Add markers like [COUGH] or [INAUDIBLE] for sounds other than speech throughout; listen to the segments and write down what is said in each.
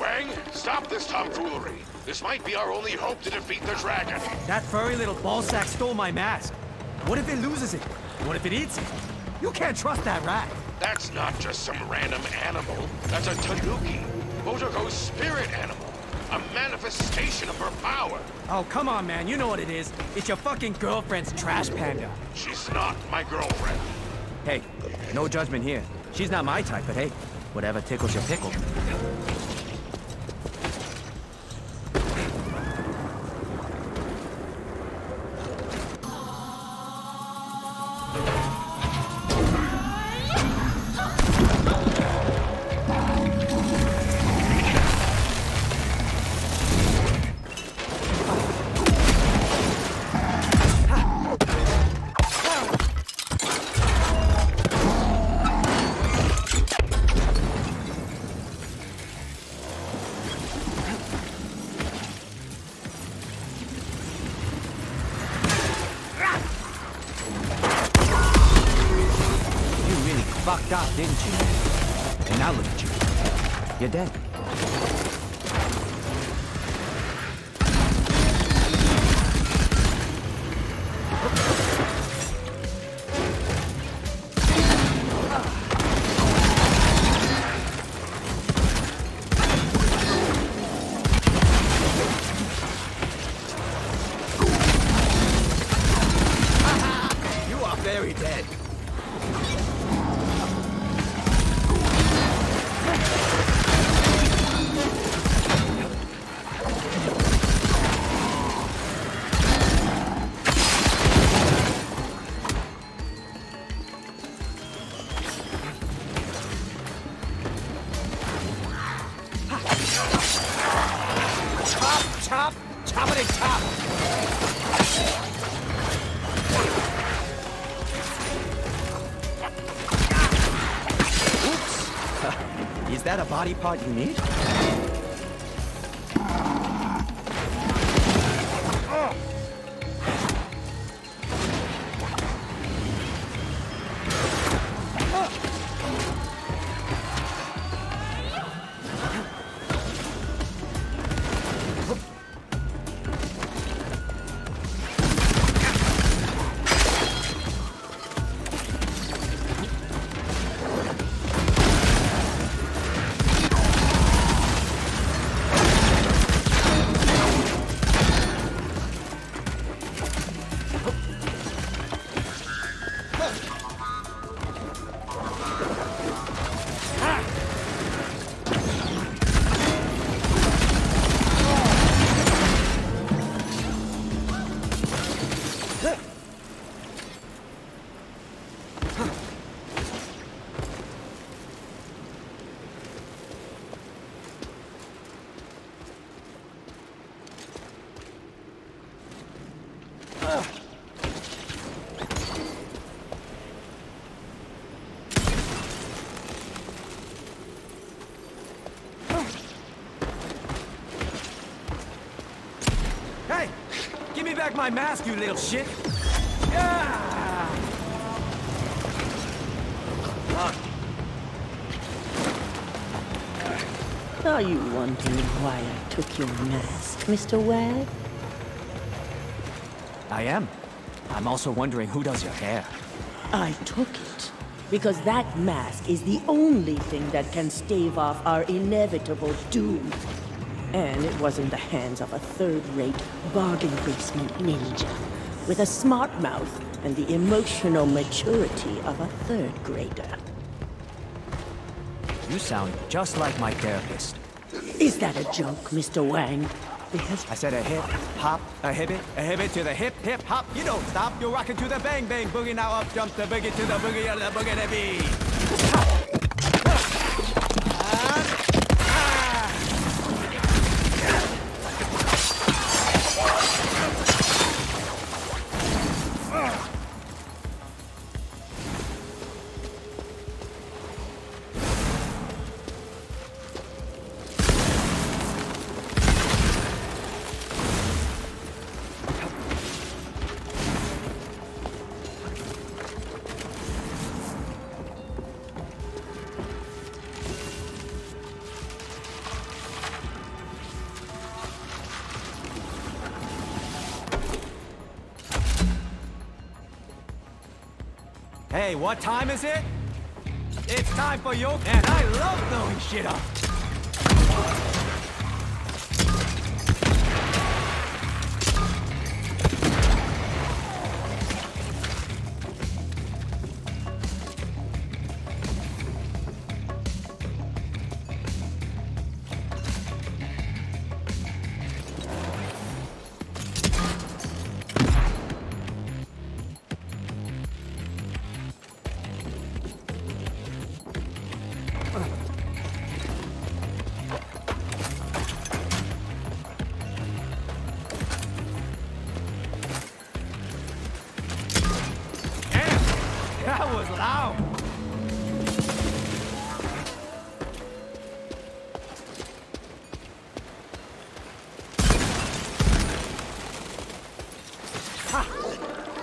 Wang, stop this tomfoolery. This might be our only hope to defeat the dragon. That furry little ballsack stole my mask. What if it loses it? What if it eats it? You can't trust that rat. That's not just some random animal. That's a tanuki. Motoko's spirit animal. A manifestation of her power. Oh, come on, man. You know what it is. It's your fucking girlfriend's trash panda. She's not my girlfriend. Hey, no judgment here. She's not my type, but hey, whatever tickles your pickle. Fucked up, didn't you? And now look at you. You're dead. Body part you need? My mask, you little shit! Yeah! Are you wondering why I took your mask, Mr. Wang? I am. I'm also wondering who does your hair. I took it because that mask is the only thing that can stave off our inevitable doom. And it was in the hands of a third-rate bargain basement ninja with a smart mouth and the emotional maturity of a third grader. You sound just like my therapist. Is that a joke, Mr. Wang? Because I said a hip, hop, a hibbit, a hibbit to the hip, hip, hop. You don't stop. You're rocking to the bang, bang, boogie. Now up jump the boogie to the boogie of the boogie to beat. Hey, what time is it? It's time for you, and I love throwing shit up.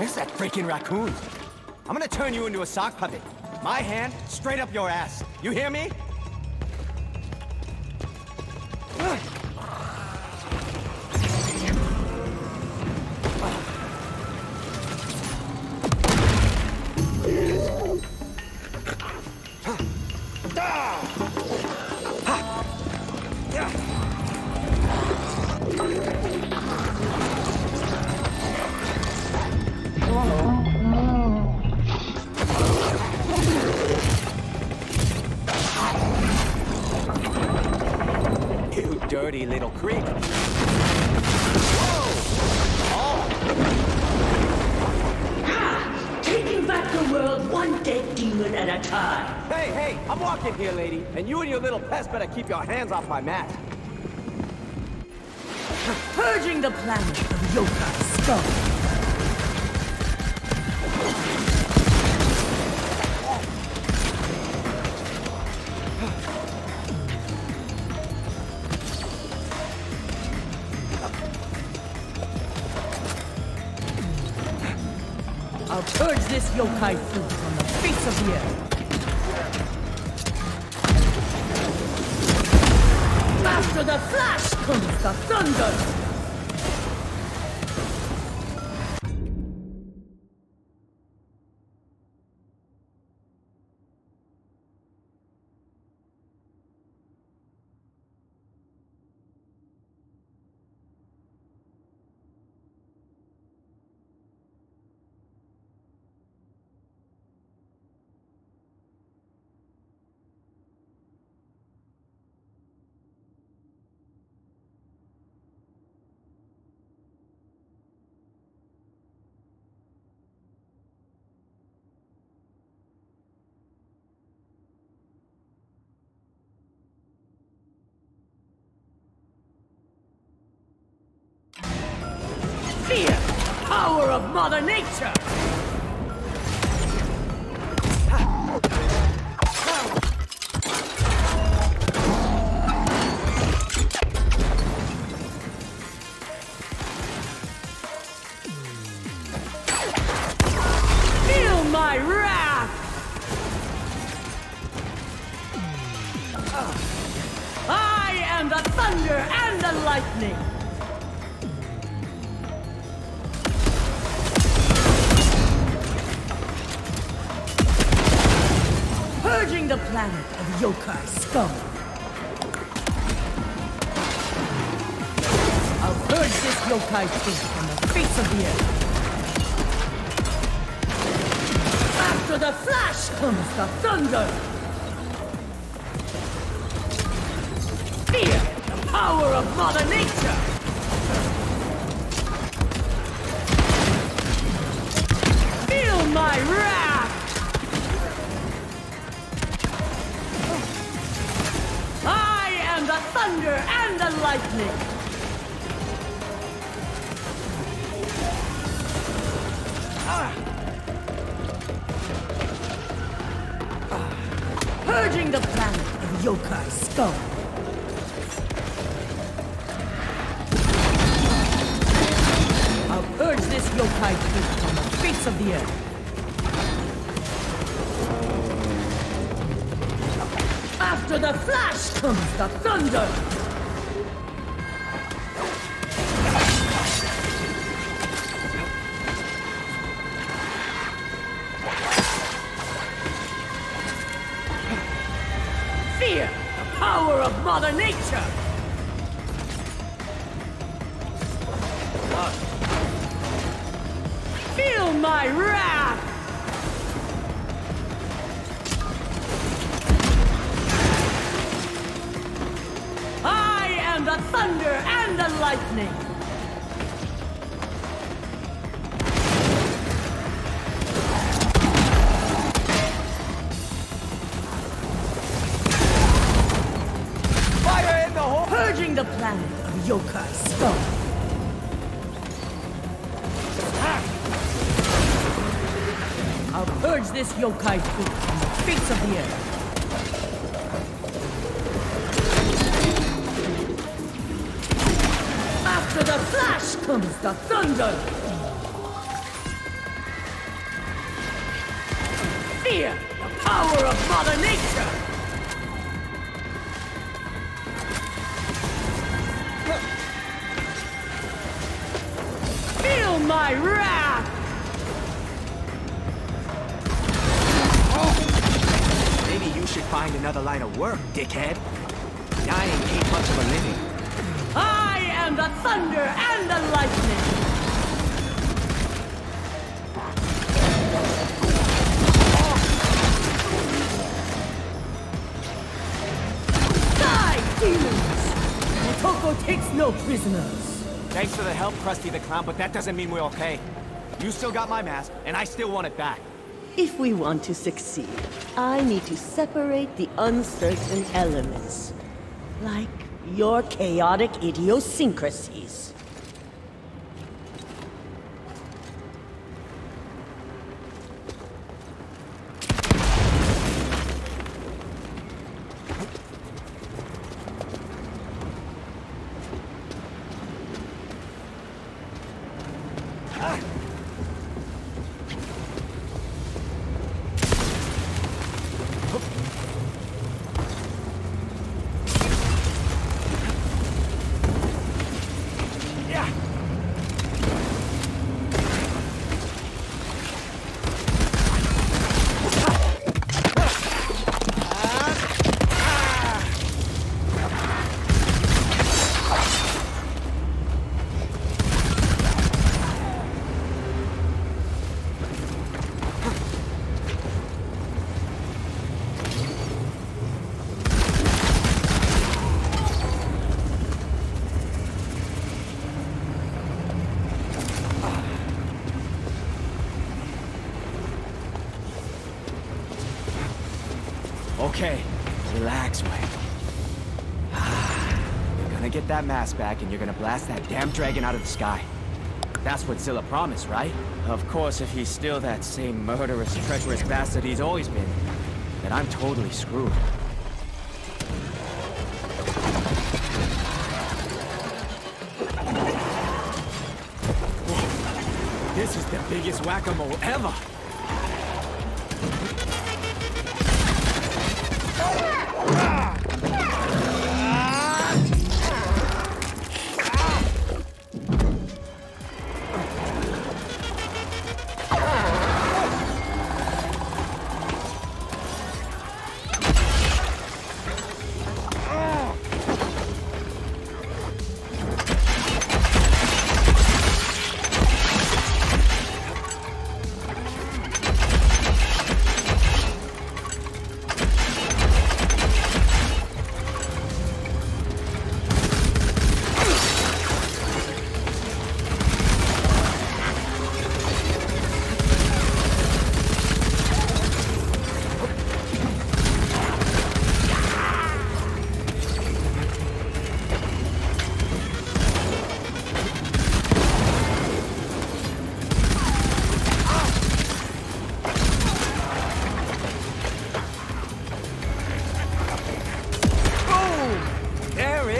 Where's that freaking raccoon? I'm gonna turn you into a sock puppet. My hand straight up your ass. You hear me? Dirty little creep. Ah, taking back the world one dead demon at a time. Hey, hey, I'm walking here, lady, and you and your little pest better keep your hands off my mat. Purging the planet of Yokai scum. I'll purge this yokai food from the face of the earth. After the flash comes the thunder! Power of Mother Nature! Feel my wrath! I am the thunder and the lightning! Planet of yokai scum. I'll purge this yokai thing from the face of the earth. After the flash comes the thunder. Fear the power of Mother Nature. Feel my wrath. Thunder and the lightning! Ah. Ah. Purging the planet of yokai scum! I'll purge this yokai food from the face of the earth! After the flash comes the thunder! Fear, the power of Mother Nature! Thunder and the lightning! Fire in the hole! Purging the planet of yokai scum! I'll purge this yokai food from the face of the earth. After the flash comes the thunder! Fear the power of Mother Nature! Feel my wrath! Maybe you should find another line of work, dickhead. Dying ain't much of a living. I am the thunder and the lightning! Die, demons! Motoko takes no prisoners! Thanks for the help, Krusty the Clown, but that doesn't mean we're okay. You still got my mask, and I still want it back. If we want to succeed, I need to separate the uncertain elements. Like your chaotic idiosyncrasies. Yeah. Okay, relax, Wang. Ah, you're gonna get that mask back and you're gonna blast that damn dragon out of the sky. That's what Zilla promised, right? Of course, if he's still that same murderous, treacherous bastard he's always been, then I'm totally screwed. This is the biggest whack-a-mole ever!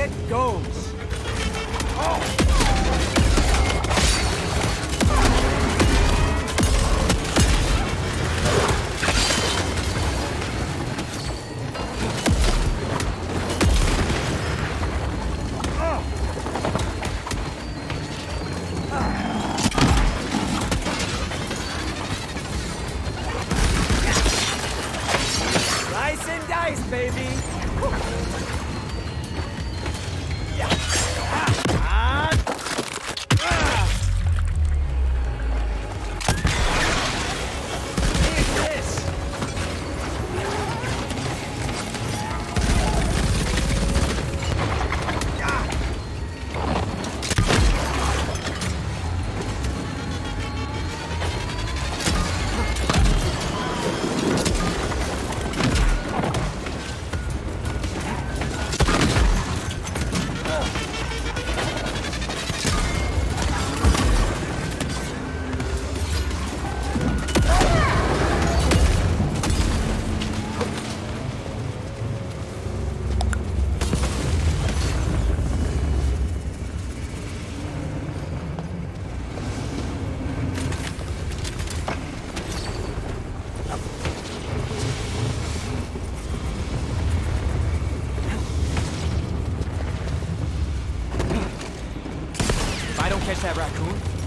It goes!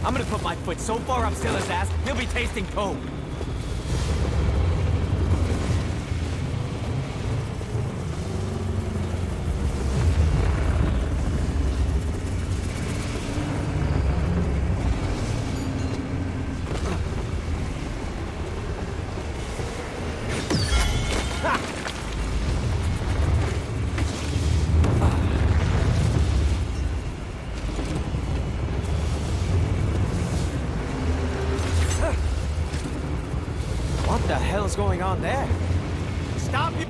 I'm gonna put my foot so far up Zilla's ass, he'll be tasting coke. What the hell's going on there? Stop you!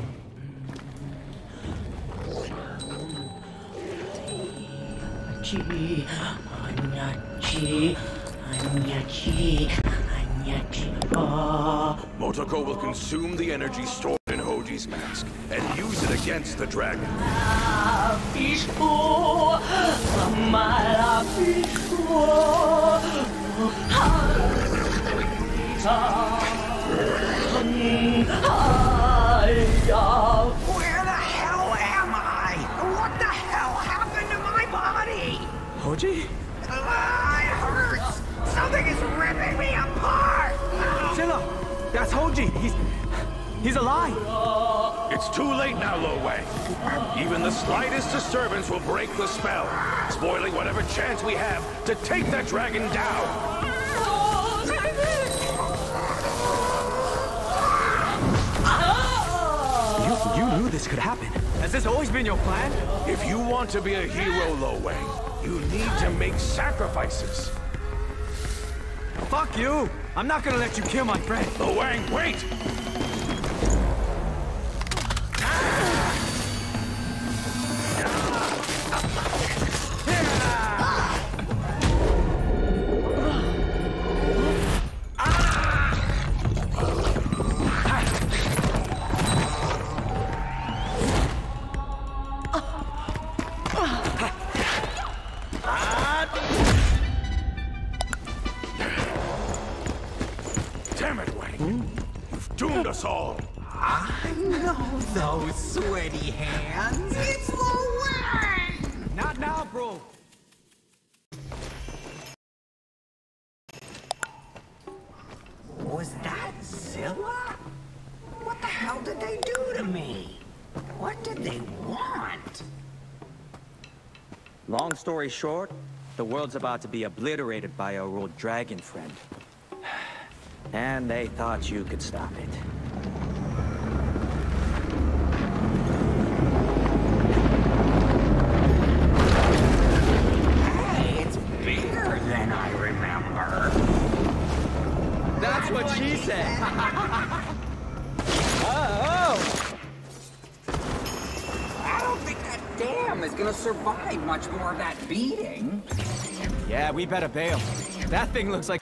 Chi, Anyachi, Anyachi, Anyachi. Ah. Motoko will consume the energy stored in Hoji's mask and use it against the dragon. Pisco, Amala Pisco. Where the hell am I? What the hell happened to my body? Hoji? Ah, it hurts. Something is ripping me apart. Zilla! That's Hoji! He's... He's alive! It's too late now, Lo Wang. Even the slightest disturbance will break the spell, spoiling whatever chance we have to take that dragon down. You, knew this could happen. Has this always been your plan? If you want to be a hero, Lo Wang, you need to make sacrifices. Fuck you! I'm not gonna let you kill my friend. Lo Wang, wait! Long story short, the world's about to be obliterated by our old dragon friend. [SIGHS] And they thought you could stop it. Much more of that beating. Yeah, we better bail. That thing looks like...